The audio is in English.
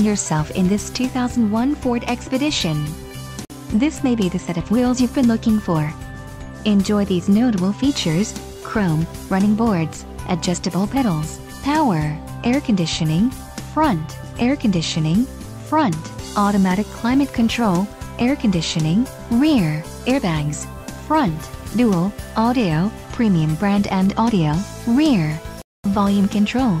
yourself in this 2001 Ford Expedition. This may be the set of wheels you've been looking for. Enjoy these notable features, chrome, running boards, adjustable pedals, power, air conditioning, front, air conditioning, front, automatic climate control, air conditioning, rear, airbags, front, dual, audio, premium brand and audio, rear, volume control.